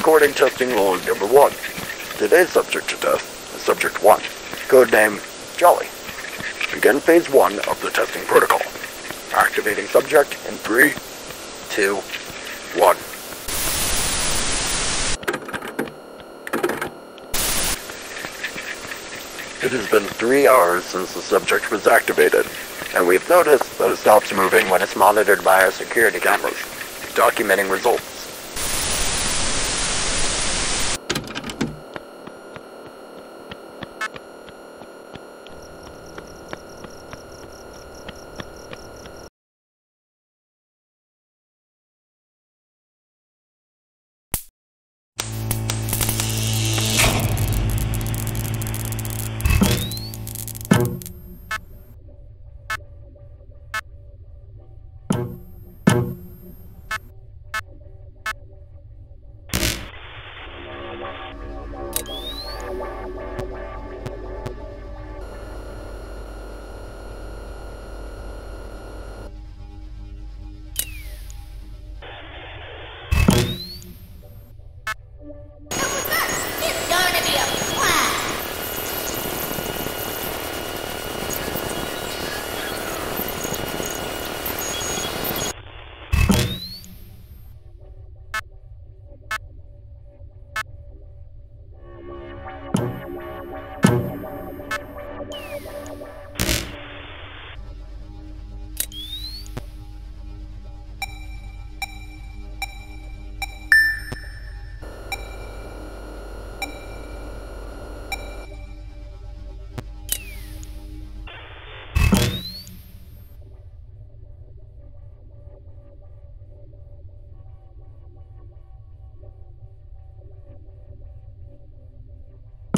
Recording testing log number one. Today's subject to test is subject one, codename Jolly. Begin phase one of the testing protocol. Activating subject in three, two, one. It has been three hours since the subject was activated, and we've noticed that it stops moving when it's monitored by our security cameras, documenting results.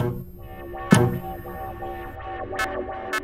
Thank you.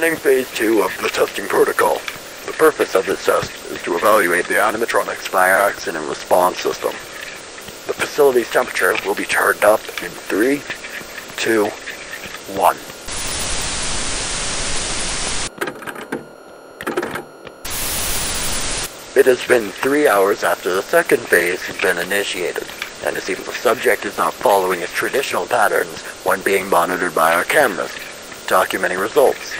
Beginning Phase 2 of the testing protocol. The purpose of this test is to evaluate the animatronics fire accident response system. The facility's temperature will be turned up in 3, 2, 1. It has been three hours after the second phase has been initiated, and it seems the subject is not following its traditional patterns when being monitored by our cameras, documenting results.